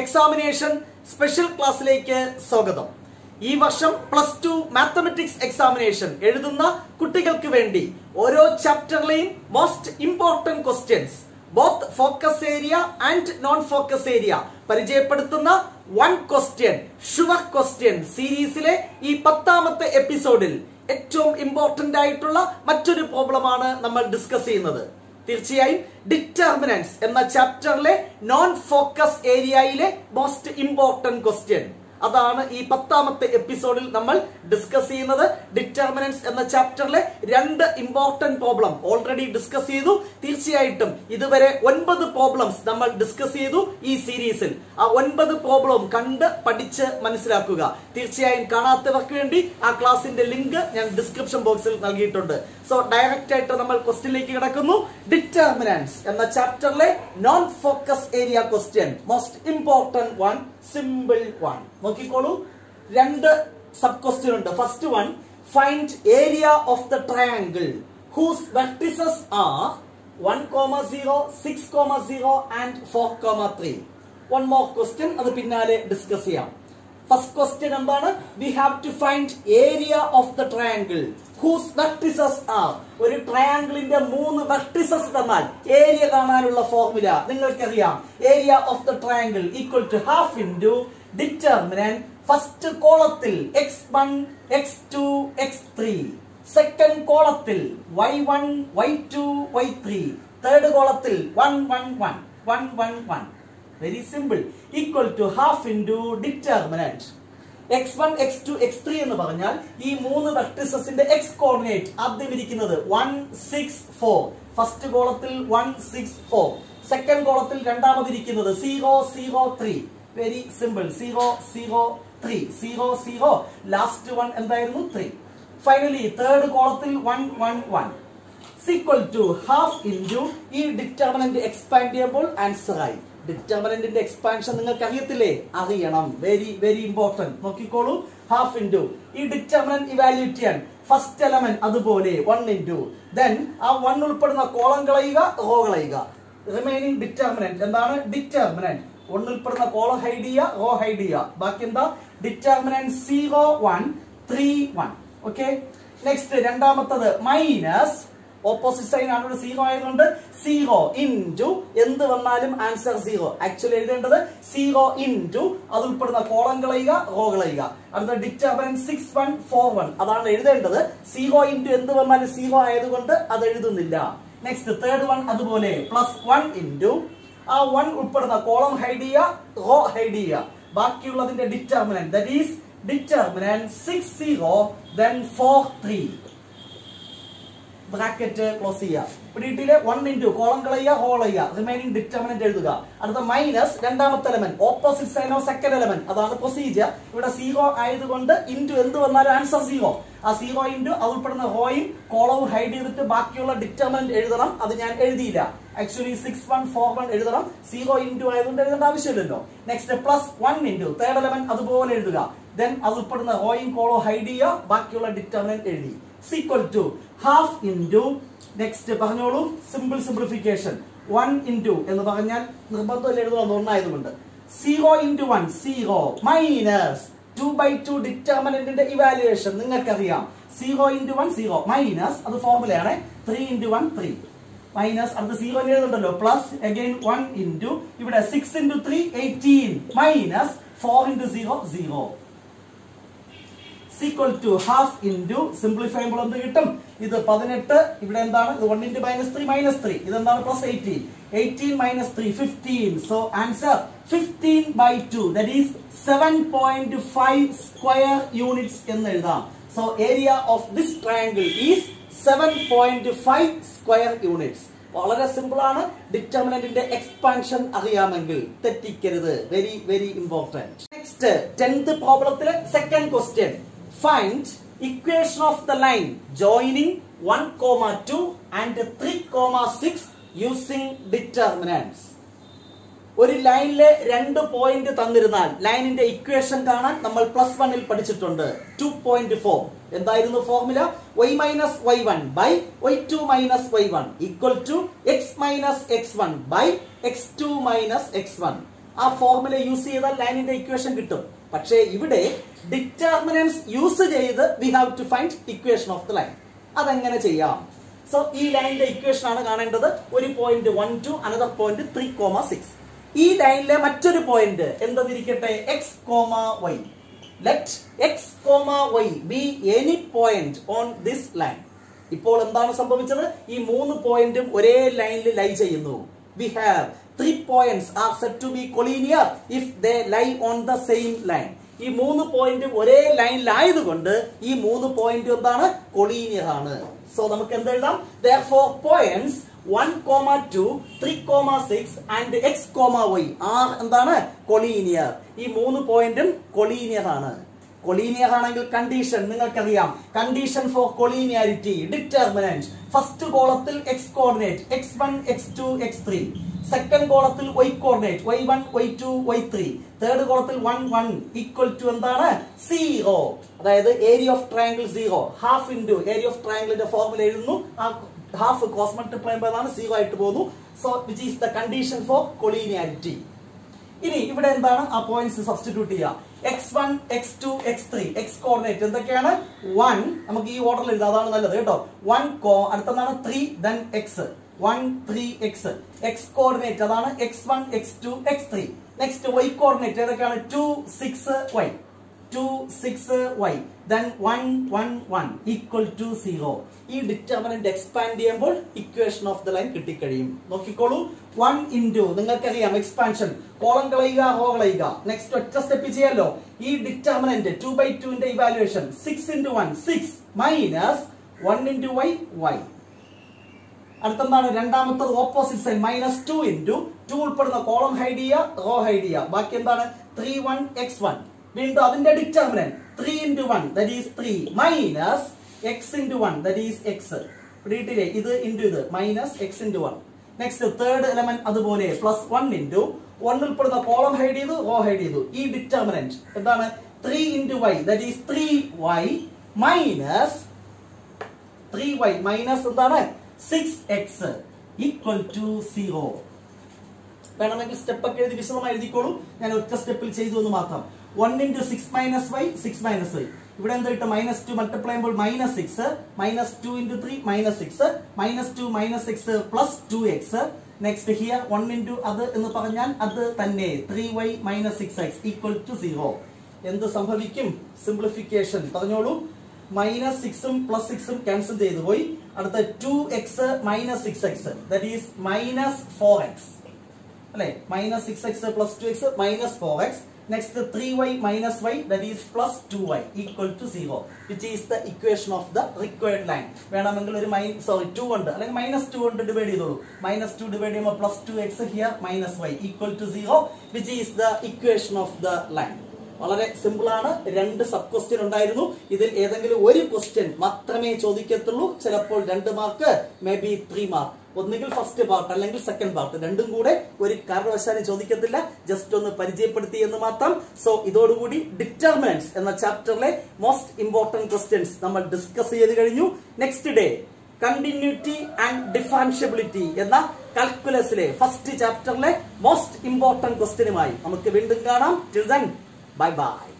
Examination special ക്ലാസ്സിലേക്ക് സ്വാഗതം. ഈ വർഷം പ്ലസ് ടു മാത്തമെറ്റിക്സ് എക്സാമിനേഷൻ എഴുതുന്ന കുട്ടികൾക്ക് വേണ്ടി ഓരോ ചാപ്റ്ററിലെയും most important questions both focus area and non focus area പരിചയപ്പെടുത്തുന്ന വൺ ക്വസ്റ്റ്യൻ ഷുവർ ക്വസ്റ്റ്യൻ സീരീസിലെ ഈ പത്താമത്തെ എപ്പിസോഡിൽ ഏറ്റവും ഇമ്പോർട്ടന്റ് ആയിട്ടുള്ള മറ്റൊരു പ്രോബ്ലമാണ് നമ്മൾ ഡിസ്കസ് ചെയ്യുന്നത്. തീർച്ചയായും ഡിറ്റർമിനൻസ് എന്ന ചാപ്റ്ററിലെ നോൺ ഫോക്കസ് ഏരിയയിലെ മോസ്റ്റ് ഇമ്പോർട്ടന്റ് ക്വസ്റ്റ്യൻ അതാണ് ഈ പത്താമത്തെ എപ്പിസോഡിൽ നമ്മൾ ഡിസ്കസ് ചെയ്യുന്നത്. ഡിറ്റർമിനൻസ് എന്ന ചാപ്റ്ററിലെ രണ്ട് ഇമ്പോർട്ടന്റ് പ്രോബ്ലം ഓൾറെഡി ഡിസ്കസ് ചെയ്തു. തീർച്ചയായിട്ടും ഇതുവരെ ഒൻപത് പ്രോബ്ലംസ് നമ്മൾ ഡിസ്കസ് ചെയ്തു ഈ സീരീസിൽ ആ ഒൻപത് പ്രോബ്ലം കണ്ട് പഠിച്ച് മനസ്സിലാക്കുക. തീർച്ചയായും കാണാത്തവർക്ക് വേണ്ടി ആ ക്ലാസിന്റെ ലിങ്ക് ഞാൻ ഡിസ്ക്രിപ്ഷൻ ബോക്സിൽ നൽകിയിട്ടുണ്ട്. സോ ഡയറക്റ്റ് ആയിട്ട് നമ്മൾ ക്വസ്റ്റ്യനിലേക്ക് കിടക്കുന്നു. ഡിറ്റർമിനൻസ് എന്ന ചാപ്റ്ററിലെ non focus area question most important one simple one നോക്കിക്കോളൂ. രണ്ട് സബ് ക്വസ്റ്റ്യൻ ഉണ്ട്. First one find area of the triangle whose vertices are one comma zero six comma zero and four comma three one more question അത് പിന്നാലെ discuss ചെയ്യാം. First question എന്താണ്? We have to find area of the triangle whose vertices are ഒരു ട്രയാങ്കിളിന്റെ മൂന്ന് vertices തന്നാൽ area കാണാനുള്ള formula നിങ്ങൾക്കറിയാം. Area of the triangle equal to half into determinant first കോളത്തിൽ x one x two x three second കോളത്തിൽ y one y two y three third കോളത്തിൽ one one one one one one very simple equal to half into determinant x one x two x three എന്ന് പറഞ്ഞാൽ ഈ മൂന്ന് വെക്ടിസസിന്റെ x coordinate ആദ്യം ഇരിക്കുന്നത് one six four first കോളത്തിൽ one six four second കോളത്തിൽ രണ്ടാമതിരിക്കുന്നത് zero zero three very simple zero zero three zero zero last one എന്തായിരുന്നു? ത്രീ ഫൈനലി തേർഡ് കോളത്തിൽ one one one is equal to half into ഈ determinant expand ചെയ്യുമ്പോൾ answer ആയി. ഡിറ്റർമിനന്റിന്റെ expansion നിങ്ങൾക്ക് അറിയത്തില്ലേ അറിയണം. വെരി വെരി ഇമ്പോർട്ടന്റ് നോക്കിക്കോളൂ. ഹാഫ് ഇന്റു ഈ ഡിറ്റർമിനന്റ് ഇവാലുവേറ്റ് ചെയ്യാൻ ഫസ്റ്റ് എലമെന്റ് അതുപോലെ വൺ ഇന്റു ദെൻ ആ വൺ ഉൾപ്പെടുന്ന കോളം കളയുക റോ കളയുക. റിമൈനിങ് ഡിറ്റർമിനന്റ് എന്താണ്? ഡിറ്റർമിനന്റ് വൺ ഉൾപ്പെടുന്ന കോളം ഹൈഡ് ചെയ്യുക റോ ഹൈഡ് ചെയ്യുക. ബാക്കി എന്താ? Determinant zero one three one okay next രണ്ടാമത്തത് മൈനസ് ഓപ്പോസിറ്റ് സൈൻ ആണ് സീറോ ആയതുകൊണ്ട് സീറോ ഇൻ ടു എന്ത് വന്നാലും ആൻസർ സീറോ ആക്ച്വലി എഴുതേണ്ടത് സീറോ ഇൻ ടു അത് ഉൾപ്പെടുന്ന കോളം കളയുക റോ കളയുക അടുത്ത determinant six one four one അതാണ് എഴുതേണ്ടത്. സീറോ ഇൻ ടു എന്ത് വന്നാലും സീറോ ആയതുകൊണ്ട് അത് എഴുതുന്നില്ല. നെക്സ്റ്റ് തേർഡ് വൺ അതുപോലെ. പ്ലസ് വൺ ഇൻ ആ വൺ ഉൾപ്പെടുന്ന കോളം ഹൈഡ് ചെയ്യുക റോ ഹൈഡ് ചെയ്യുക. ബാക്കിയുള്ളതിന്റെ determinant that is determinant six zero then four three bracket close ചെയ്യുക. പിടിയിട്ടിലെ വൺ ഇന്റു കോളം കളയുക ഹോൾ ചെയ്യുക. റിമൈനിങ് ഡിറ്റർമിനന്റ് എഴുതുക. അടുത്ത മൈനസ് രണ്ടാമത്തെ element opposite sign of second element അതാണ് പ്രൊസീജിയർ ഇവിടെ സീറോ ആയതുകൊണ്ട് ഇന്റു എന്ത് വന്നാലും ആൻസർ സീറോ ആ സീറോ ഇന്റു അത് ഉൾപ്പെടുന്ന ഹോയും കോളവും ഹൈഡ് ചെയ്തിട്ട് ബാക്കിയുള്ള ഡിറ്റർമിനന്റ് എഴുതണം. അത് ഞാൻ എഴുതിയില്ല. Actually six one four one എഴുതണം. സീറോ ഇന്റു ആയതുകൊണ്ട് എഴുതേണ്ട ആവശ്യമില്ലല്ലോ. Next plus one into third element അതുപോലെ എഴുതുക. ദെൻ അത് ഉൾപ്പെടുന്ന ഹോയും കോളോ ഹൈഡ് ചെയ്യുക. ബാക്കിയുള്ള ഡിറ്റർമിനന്റ് എഴുതി. Is equal to half into next പറഞ്ഞോളൂ സിമ്പിൾ സിംപ്ലിഫിക്കേഷൻ വൺ ഇന്റു എന്ന് പറഞ്ഞാൽ നിർബന്ധമല്ല എഴുതുന്നത് ഒന്നായതുകൊണ്ട്. Zero into one zero minus two by two ഡിറ്റർമിനന്റിന്റെ evaluation നിങ്ങൾക്കറിയാം. Zero into one zero minus അത് ഫോർമുലയാണ് three into one three minus അടുത്ത് സീറോ എഴുതുന്നുണ്ടല്ലോ. പ്ലസ് അഗൈൻ വൺ ഇന്റു ഇവിടെ six into three eighteen minus four into zero zero equal to half into simplify ചെയ്യുമ്പോൾ എന്ത് കിട്ടും. ഇത് പതിനെട്ട് ഇവിടെ എന്താണ്? ഇത് one into minus three minus three ഇതെന്താണ്? Plus eighteen eighteen minus three fifteen so answer fifteen by two that is seven point five square units എന്ന് എഴുതാം. So area of this triangle is seven point five square units വളരെ simple ആണ്. ഡിറ്റർമിനന്റിന്റെ expansion അറിയാമെങ്കിൽ തെറ്റിക്കരുത്. Very very important next tenth പ്രോബ്ലത്തിലെ second question find equation of the line joining one comma two and three comma six using determinants ഒരു ലൈനിലെ രണ്ട് point തന്നിരുന്നാൽ ലൈനിന്റെ equation കാണാൻ നമ്മൾ പ്ലസ് വണ്ണിൽ പഠിച്ചിട്ടുണ്ട്. ടു പോയിന്റ് ഫോർ എന്തായിരുന്നു formula y minus y one by y two minus y one equal to x minus x one by x two minus x one ആ ഫോർമുല യൂസ് ചെയ്താൽ ലൈനിന്റെ equation കിട്ടും. പക്ഷേ ഇവിടെ ഡിറ്റർമിനൻസ് യൂസ് ചെയ്ത് we have to find equation of the line അതെങ്ങനെ ചെയ്യാം? So ഈ ലൈനിന്റെ ഇക്വേഷൻ ആണ് കാണേണ്ടത്. ഒരു point one two another point three comma six ഈ ലൈനിലെ മറ്റൊരു point എന്തെന്നിരിക്കട്ടെ x comma y let x comma y be any point on this line ഇപ്പോൾ എന്താണ് സംഭവിച്ചത്? ഈ മൂന്ന് പോയിന്റും ഒരേ ലൈനിൽ ലൈ ചെയ്യുന്നു. We have three points are said to be collinear if they lie on the same line. ഈ മൂന്ന് പോയിന്റ് ഒരേ ലൈനിലായതുകൊണ്ട് ഈ മൂന്ന് പോയിന്റ് എന്താണ്? കൊളീനിയർ ആണ്. സോ നമുക്ക് എന്ത് എഴുതാം? Four points one comma two three comma six and x comma y are എന്താണ്? കൊളീനിയർ ഈ മൂന്ന് പോയിന്റും കൊളീനിയർ ആണ്. കൊളീനിയർ ആണെങ്കിൽ കണ്ടീഷൻ നിങ്ങൾക്കറിയാം. Condition for collinearity determinant first കോളത്തിൽ x coordinate x one x two x three second കോളത്തിൽ y coordinate y one y two y three third കോളത്തിൽ വൺ വൺ ഈക്വൽ ടു എന്താണ്? സീറോ അതായത് area of triangle zero half into area of ട്രയാങ്കിളിന്റെ formula എഴുതുന്നു. ആ half cause multiply zero ആയിട്ട് പോകുന്നു. So which is the condition for collinearity ഇനി ഇവിടെ എന്താണ് ആ പോയിന്റ്സ് സബ്സ്റ്റിറ്റ്യൂട്ട് ചെയ്യുക x one x two x three x coordinate എന്തൊക്കെയാണ്? വൺ നമുക്ക് ഈ ഓർഡറിൽ എഴുതാം. അതാണ് നല്ലത് കേട്ടോ. വൺ കോ അടുത്താണ് three then x one three x x coordinate അതാണ് x one x two x three next y coordinate ഏതൊക്കെയാണ്? Two six y two six y then one one one equal to zero ഈ determinant expand ചെയ്യുമ്പോൾ equation of the line കിട്ടിക്കഴിയും. നോക്കിക്കോളൂ. One into നിങ്ങൾക്കറിയാം expansion column കളയുക row കളയുക. Next ഒറ്റ step ചെയ്യാലോ ഈ ഡിറ്റർമിനന്റ് ടു ബൈ ടുവിന്റെ evaluation six into one six minus one into y y അടുത്തെന്താണ്? രണ്ടാമത്തത് opposite sign minus two into two ഉൾപ്പെടുന്ന കോളം ഹൈഡ് ചെയ്യുക റോ ഹൈഡ് ചെയ്യുക. ബാക്കി എന്താണ് ത്രീ വൺ എക്സ് വൺ വീണ്ടും അതിന്റെ determinant three into one that is three minus x into one that is x പിടിയിട്ടില്ലേ ഇത് into ഇത് minus x into one next third element അതുപോലെ പ്ലസ് വൺ ഇന്റു വൺ ഉൾപ്പെടുന്ന column hide ചെയ്തു row hide ചെയ്തു. ഈ determinant എന്താണ്? Three into y that is three y minus three y minus എന്താണ്? Six x equal to zero വേണമെങ്കിൽ step ഒക്കെ എഴുതി വിശദമായി എഴുതിക്കോളൂ. ഞാൻ ഒറ്റ സ്റ്റെപ്പിൽ ചെയ്തു എന്ന് മാത്രം. One into six minus y six minus y ഇവിടെ എന്താ കിട്ടും? മൈനസ് ടു മൾട്ടിപ്ലൈ ചെയ്യുമ്പോൾ minus six minus two into three minus six minus two minus six plus two x next here one into അത് എന്ന് പറഞ്ഞാൽ അത് തന്നെ. Three y minus six x equal to zero എന്ത് സംഭവിക്കും? സിംപ്ലിഫിക്കേഷൻ പറഞ്ഞോളൂ. Minus സിക്സും പ്ലസ് സിക്സും ക്യാൻസൽ ചെയ്തു പോയി. അടുത്ത two x minus six x that is minus four x അല്ലെ? Minus six x plus two x minus four x y minus y that is plus two y equal to zero which is the equation of the required line വേണമെങ്കിൽ ഒരു my sorry two കൊണ്ട് അല്ലെങ്കിൽ minus two കൊണ്ട് divide ചെയ്തോളൂ. Minus two divide ചെയ്യുമ്പോൾ plus two x here minus y equal to zero which is the equation of the line വളരെ simple ആണ്. രണ്ട് സബ് ക്വസ്റ്റ്യൻ ഉണ്ടായിരുന്നു. ഇതിൽ ഏതെങ്കിലും ഒരു ക്വസ്റ്റ്യൻ മാത്രമേ ചോദിക്കത്തുള്ളൂ. ചിലപ്പോൾ രണ്ട് mark may be three mark ഒന്നുകിൽ ഫസ്റ്റ് പാർട്ട് അല്ലെങ്കിൽ സെക്കൻഡ് പാർട്ട് രണ്ടും കൂടെ ഒരു കാരണവശാലും ചോദിക്കത്തില്ല. ജസ്റ്റ് ഒന്ന് പരിചയപ്പെടുത്തി എന്ന് മാത്രം. സോ ഇതോടുകൂടി ഡിറ്റർമിനൻസ് എന്ന ചാപ്റ്ററിലെ മോസ്റ്റ് ഇമ്പോർട്ടന്റ് ക്വസ്റ്റ്യൻസ് നമ്മൾ ഡിസ്കസ് ചെയ്ത് കഴിഞ്ഞു. Next day continuity and differentiability എന്ന കാൽക്കുലസിലെ ഫസ്റ്റ് ചാപ്റ്ററിലെ മോസ്റ്റ് ഇമ്പോർട്ടന്റ് ക്വസ്റ്റ്യനുമായി നമുക്ക് വീണ്ടും കാണാം. Till then bye bye